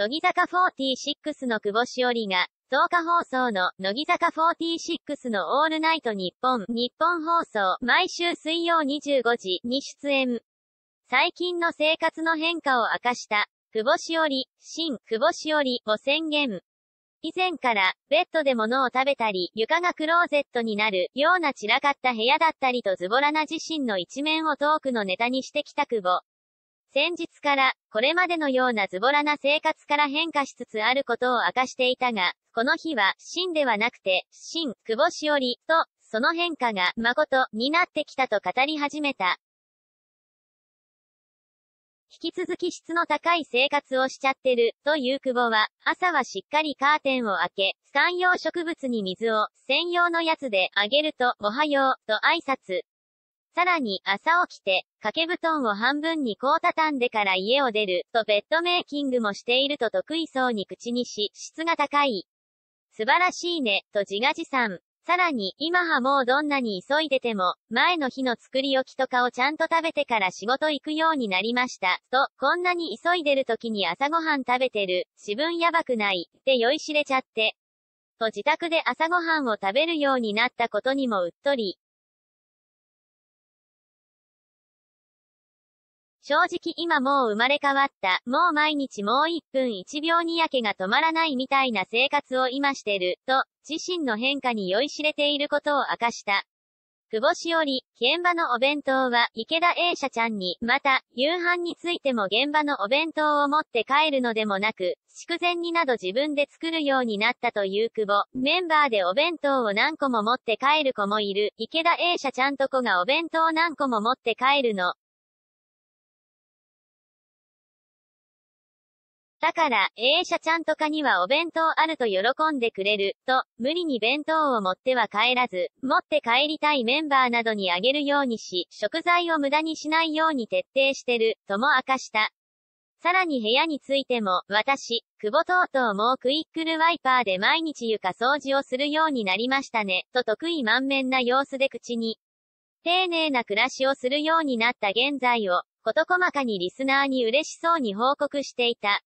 乃木坂46の久保しおりが、10日放送の、乃木坂46のオールナイト日本、日本放送、毎週水曜25時に出演。最近の生活の変化を明かした、久保しおり、新、久保しおりを宣言。以前から、ベッドで物を食べたり、床がクローゼットになるような散らかった部屋だったりとズボラな自身の一面をトークのネタにしてきた久保。先日から、これまでのようなズボラな生活から変化しつつあることを明かしていたが、この日は、真ではなくて、真、久保しおり、と、その変化が、誠、になってきたと語り始めた。引き続き質の高い生活をしちゃってる、という久保は、朝はしっかりカーテンを開け、観葉植物に水を、専用のやつであげると、おはよう、と挨拶。さらに、朝起きて、掛け布団を半分にこう畳んでから家を出る、とベッドメイキングもしていると得意そうに口にし、質が高い。素晴らしいね、と自画自賛。さらに、今はもうどんなに急いでても、前の日の作り置きとかをちゃんと食べてから仕事行くようになりました。と、こんなに急いでる時に朝ごはん食べてる、自分やばくない、って酔いしれちゃって。と自宅で朝ごはんを食べるようになったことにもうっとり。正直今もう生まれ変わった、もう毎日もう1分1秒にやけが止まらないみたいな生活を今してる、と、自身の変化に酔いしれていることを明かした。久保しおり、現場のお弁当は、池田 A 社ちゃんに、また、夕飯についても現場のお弁当を持って帰るのでもなく、筑前煮など自分で作るようになったという久保。メンバーでお弁当を何個も持って帰る子もいる。池田 A 社ちゃんと子がお弁当何個も持って帰るの。だから、A 社ちゃんとかにはお弁当あると喜んでくれる、と、無理に弁当を持っては帰らず、持って帰りたいメンバーなどにあげるようにし、食材を無駄にしないように徹底してる、とも明かした。さらに部屋についても、私、久保とうとうもクイックルワイパーで毎日床掃除をするようになりましたね、と得意満面な様子で口に。丁寧な暮らしをするようになった現在を、事細かにリスナーに嬉しそうに報告していた。